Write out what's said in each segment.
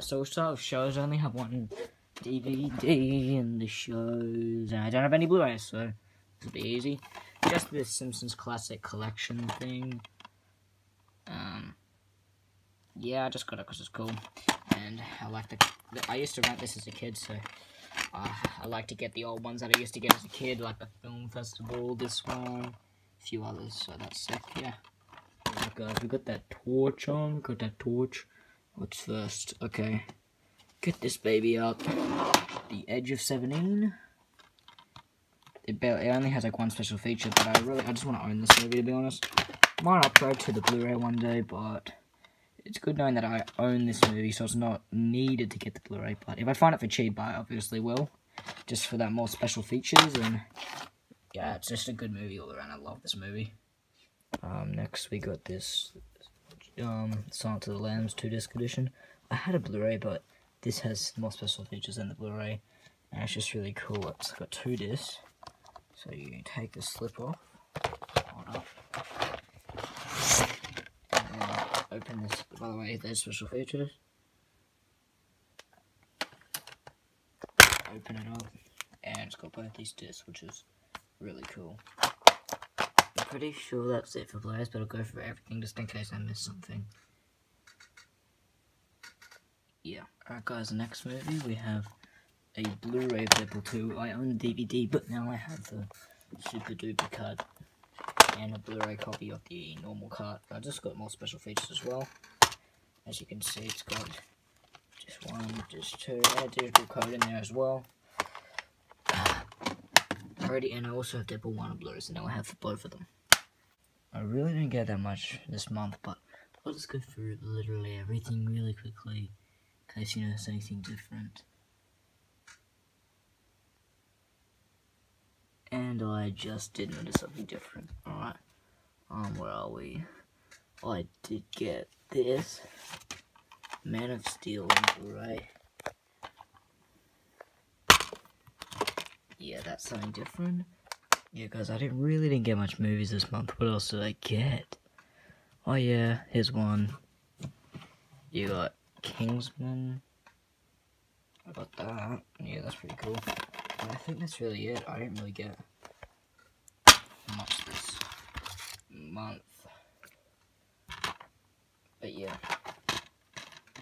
So we'll shows. I only have one DVD in the shows, and I don't have any Blu-rays, so it'll be easy. Just the Simpsons Classic Collection thing. Um, yeah, I just got it because it's cool, and I like the. I used to rent this as a kid, so uh, I like to get the old ones that I used to get as a kid, like the Film Festival, this one, a few others. So that's sick, yeah. Alright guys, we got that torch on, got that torch. What's first? Okay. Get this baby up. The Edge of 17. It, barely, it only has like one special feature, but I really, I just want to own this movie to be honest. Might upgrade to the Blu-ray one day, but it's good knowing that I own this movie, so it's not needed to get the Blu-ray. But if I find it for cheap, I obviously will, just for that more special features. And yeah, it's just a good movie all around. I love this movie. Um, next we got this um, Silence of the Lambs 2 disc edition. I had a Blu-ray, but this has more special features than the Blu-ray, and it's just really cool. It's got two discs, so you take the slip off, hold up, and open this. By the way, there's special features. Open it up, and it's got both these discs, which is really cool. Pretty sure that's it for players, but I'll go through everything just in case I miss something. Yeah. Alright guys, the next movie we have a Blu-ray of Deadpool 2. I own the DVD, but now I have the Super Duper cut and a Blu-ray copy of the normal cut. I just got more special features as well. As you can see, it's got just one, just two, and a digital code in there as well. Already, and I also have Deadpool 1 and Blu-rays, now I have both of them. I really didn't get that much this month, but I'll just go through literally everything really quickly, in case you notice anything different. And I just did notice something different. Alright. Um, where are we? Oh, I did get this. Man of Steel right? Yeah, that's something different. Yeah, guys, I didn't really didn't get much movies this month. What else did I get? Oh yeah, here's one. You got Kingsman. I got that. Yeah, that's pretty cool. And I think that's really it. I didn't really get much this month. But yeah.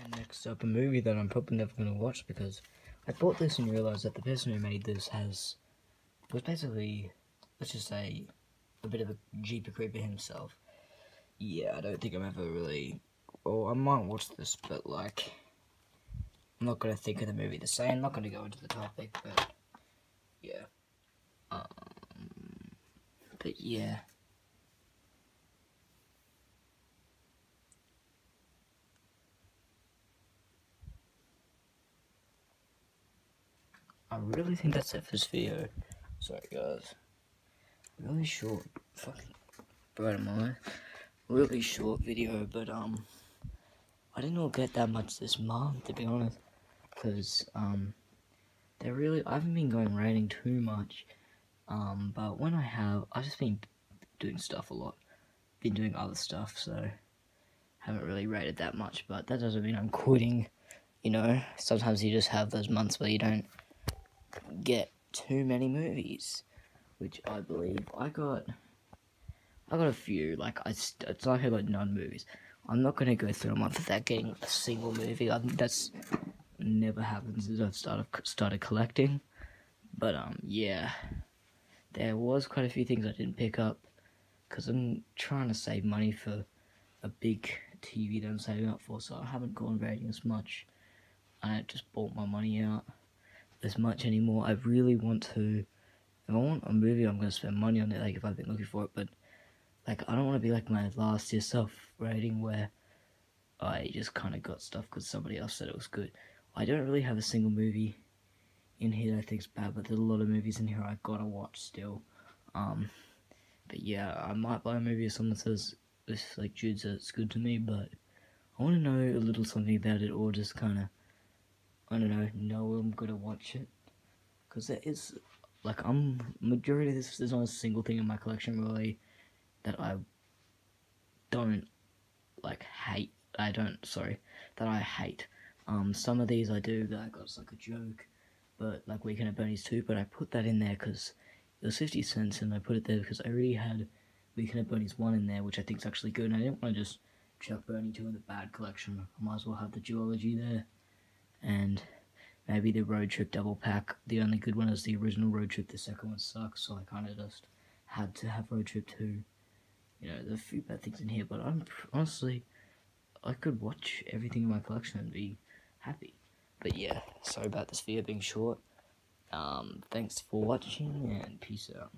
And next up, a movie that I'm probably never going to watch because I bought this and realized that the person who made this has was basically, let's just say, a bit of a Jeeper Creeper himself. Yeah, I don't think I'm ever really. Well, I might watch this, but like, I'm not gonna think of the movie the same. I'm not gonna go into the topic, but yeah. Um, but yeah. I really think that's it for this video. Sorry guys. Really short fucking right my really short video, but um I didn't get that much this month to be honest. Cause um they're really I haven't been going raining too much. Um but when I have I've just been doing stuff a lot. Been doing other stuff, so haven't really rated that much, but that doesn't mean I'm quitting. You know, sometimes you just have those months where you don't get too many movies, which I believe I got. I got a few. Like I, it's like I got none movies. I'm not gonna go through a month without getting a single movie. I, that's never happened since I've started started collecting. But um, yeah, there was quite a few things I didn't pick up because I'm trying to save money for a big TV that I'm saving up for. So I haven't gone rating as much. I just bought my money out as much anymore. I really want to. If I want a movie, I'm gonna spend money on it. Like if I've been looking for it, but like I don't want to be like my last year self rating where I just kind of got stuff because somebody else said it was good. I don't really have a single movie in here that I think's bad, but there's a lot of movies in here I gotta watch still. Um, but yeah, I might buy a movie if someone says like Jude says it's good to me, but I want to know a little something about it or just kind of I don't know, know I'm gonna watch it. Because there is, like, I'm, majority of this, there's not a single thing in my collection really that I don't, like, hate. I don't, sorry, that I hate. Um, some of these I do that I got like a joke, but like Weekend at Bernie's too. But I put that in there because it was fifty cents, and I put it there because I already had Weekend at Bernie's one in there, which I think is actually good. And I didn't want to just chuck Bernie two in the bad collection. I might as well have the duology there, and maybe the road trip double pack. The only good one is the original road trip. The second one sucks, so I kind of just had to have road trip two. You know, there's a few bad things in here, but I'm honestly, I could watch everything in my collection and be happy. But yeah, sorry about this video being short. Um, thanks for watching and peace out.